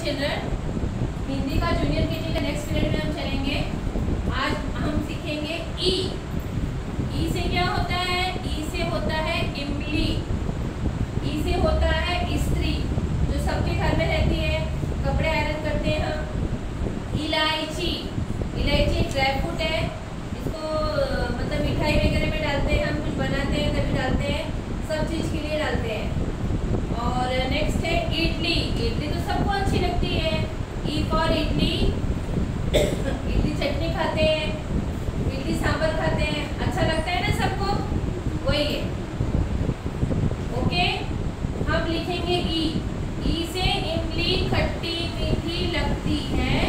Children Hindi का junior के का नेक्स्ट पीरियड में हम चलेंगे आज हम सीखेंगे ई ई से क्या होता है ई से होता है इमली ई से होता है स्त्री जो सबके घर में रहती है कपड़े आयरन करते हैं हम इलायची इलायची ड्राई फ्रूट है इसको मतलब मिठाई वगैरह में डालते हैं हम कुछ बनाते हैं तभी डालते हैं सब चीज़ के लिए डालते हैं और नेक्स्ट है इडली इडली तो सबको अच्छी लगती है ई फॉर इडली इडली चटनी खाते हैं, इडली सांभर खाते हैं अच्छा लगता है ना सबको? वही है। ओके हम लिखेंगे ई ई से इमली खट्टी मीठी लगती है।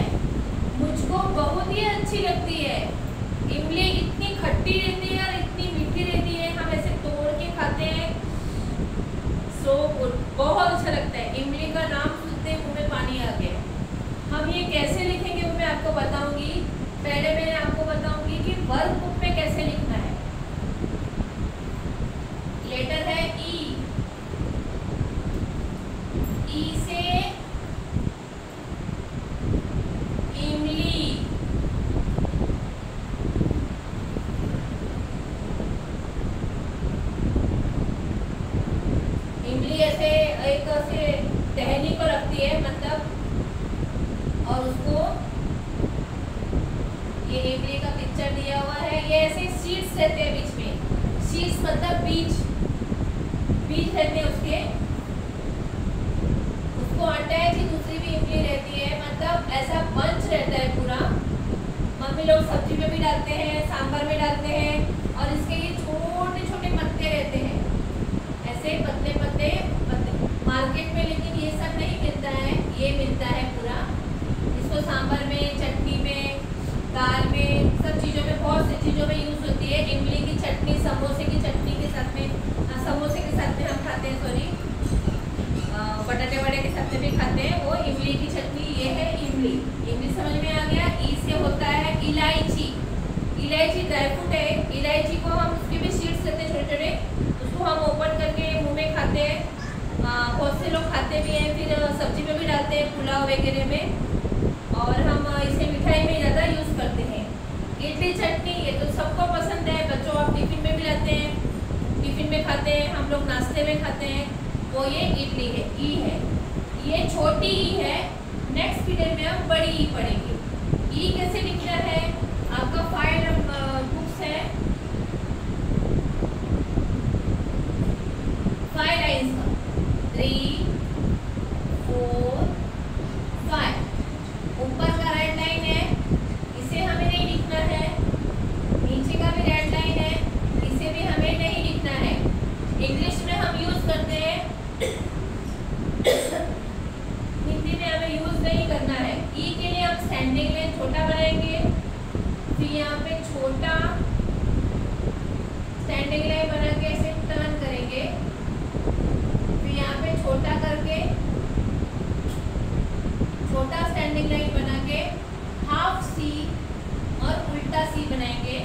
मुझको बहुत ही अच्छी लगती है। इमली इतनी खट्टी रहती है और इतनी मीठी रहती है। हम ऐसे तोड़ के खाते हैं। सो बहुत अच्छा लगता है। इमली का नाम सुनते मुँह में पानी आ गया। हम ये कैसे लिखेंगे आपको बताऊँगी पहले मैं आपको बताऊँगी कि वर्क बुक में कैसे लिखना है लेटर है ई ई से इमली इमली ऐसे एक ऐसे टहनी को रखती है मतलब और उसको ये इमली का पिक्चर दिया हुआ है ये ऐसे सीड्स रहते हैं बीच में। सीड्स मतलब बीज। बीज रहते हैं उसके। उसको अटैच ही दूसरी भी इमली रहती है। मतलब ऐसा बंच रहता है पूरा। मम्मी लोग सब्ज़ी में भी डालते हैं, सांभर में डालते हैं। और इसके ये छोटे छोटे पत्ते रहते हैं ऐसे पतले पत्ते पत्ते मार्केट में लेकिन ये सब नहीं मिलता है ये मिलता है पूरा इसको सांभर में चटनी में दाल में सब चीज़ों में बहुत सी चीज़ों में यूज़ होती है इमली की चटनी समोसे की चटनी के साथ में हाँ, समोसे के साथ में हम खाते हैं सॉरी बटाटे वड़े के साथ में भी खाते हैं. वो इमली की चटनी ये है इमली. इमली समझ में आ गया? ई से होता है इलायची. इलायची ड्राई है. इलायची को हम उसके भी सीड्स रहते हैं छोटे छोटे उसको हम ओपन करके मुँह में खाते हैं. बहुत से लोग खाते भी हैं फिर सब्ज़ी में भी डालते हैं पुलाव वगैरह में और हम इसे मिठाई में ज़्यादा यूज़ करते हैं इडली चटनी, ये तो सबको पसंद है। बच्चों, आप टिफ़िन में भी लाते हैं, टिफ़िन में खाते हैं, हम लोग नाश्ते में खाते हैं। वो ये इडली है, ई है। ये छोटी ई है नेक्स्ट पीरियड में हम बड़ी ई पढ़ेंगे। ई कैसे लिखना है? आपका फाइव बुक्स है फाइव लाइन्स का थ्री फोर फाइव ऊपर का रेड लाइन है इसे हमें नहीं लिखना है नीचे का भी रेड लाइन है इसे भी हमें नहीं लिखना है इंग्लिश में हम यूज़ करते हैं हिंदी में हमें यूज़ नहीं करना है ई के हम स्टैंडिंग छोटा बनाएँगे। फिर यहाँ पे छोटा स्टैंडिंग लाइन बना के ऐसे टर्न करेंगे फिर यहाँ पे छोटा करके छोटा स्टैंडिंग लाइन बना के हाफ़ सी और उल्टा सी बनाएँगे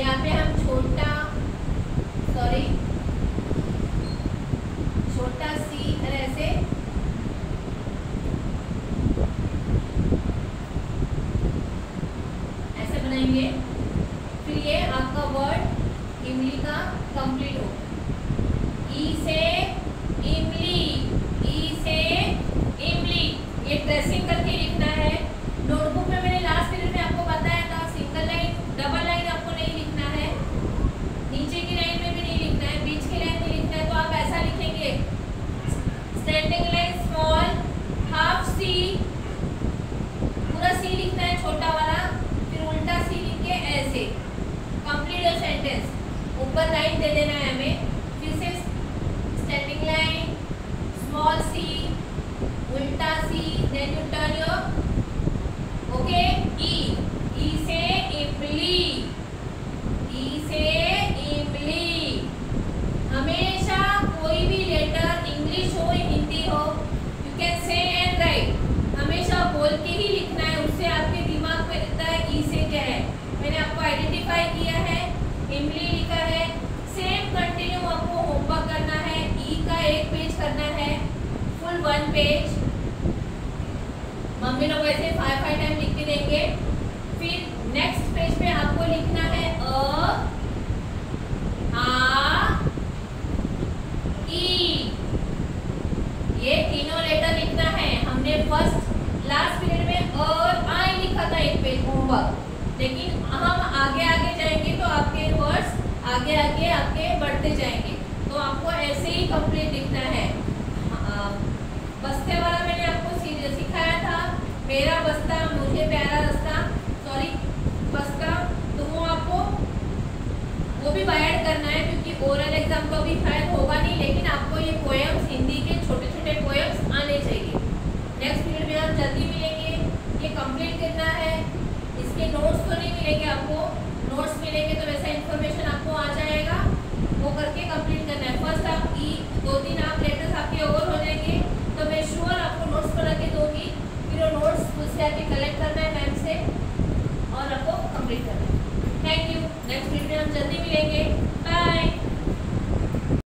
यहाँ पे हम छोटा सॉरी छोटा सी और ऐसे ऐसे बनाएँगे फिर ये आपका वर्ड इमली का कंप्लीट हो। ई से इमली ई से इमली। ये ड्रेसिंग करके लिखना है नोटबुक में मैंने लास्ट पीरियड में आपको बताया था सिंगल लाइन डबल लाइन आपको नहीं लिखना है नीचे की लाइन में भी नहीं लिखना है बीच की लाइन में लिखना है तो आप ऐसा लिखेंगे standing line small half C पूरा सी लिखना है छोटा वाला फिर उल्टा सी लिख के ऐसे कंप्लीट योर सेंटेंस ऊपर लाइन दे देना है हमें फिर से स्टैंडिंग लाइन स्मॉल सी उल्टा C then you turn your okay E E से इमली ई से इमली हमेशा कोई भी लेटर इंग्लिश हो या हिंदी हो you can say and write हमेशा बोल के ही लिखना है उससे आपके दिमाग में रहता है ई से क्या है मैंने आपको आइडेंटिफाई किया है इमली लिखा है सेम कंटिन्यू आपको होमवर्क करना है ई का एक पेज मम्मी लोग वैसे फाइव फाइव टाइम लिख के देंगे फिर नेक्स्ट पेज पे आपको लिखना है अ आ ई। ये तीनों लेटर लिखना है। हमने फ़र्स्ट लास्ट पीरियड में आई लिखा था एक पेज होमवर्क लेकिन हम आगे आगे जाएँगे तो आपके वर्ड्स आगे आगे आपके बढ़ते जाएँगे। तो आपको ऐसे ही कंप्लीट लिखना हाँ, बस्ते वाला मैंने आपको सिखाया था। मेरा बस्ता, मुझे प्यारा रास्ता। सॉरी बस्ता तो वो आपको वो भी बायड करना है, क्योंकि ओरल एग्ज़ाम का भी शायद होगा नहीं, लेकिन आपको ये पोएम्स हिंदी के छोटे छोटे पोएम्स आने चाहिए। नेक्स्ट पीरियड में हम जल्दी मिलेंगे। ये कंप्लीट करना है। इसके नोट्स तो नहीं मिलेंगे आपको। नोट्स मिलेंगे तो वैसा इन्फॉर्मेशन आपको आ जाएगा। वो करके कंप्लीट करना है। फ़र्स्ट आप ई दो तीन आप लेटर्स आपके ओवर हो जाएँगे तो मैं श्योर आपको नोट्स बना के दूँगी फिर नोट्स नोट्स उससे आके कलेक्ट करना है मैम से और आपको कंप्लीट करना है। थैंक यू नेक्स्ट वीडियो में हम जल्दी मिलेंगे।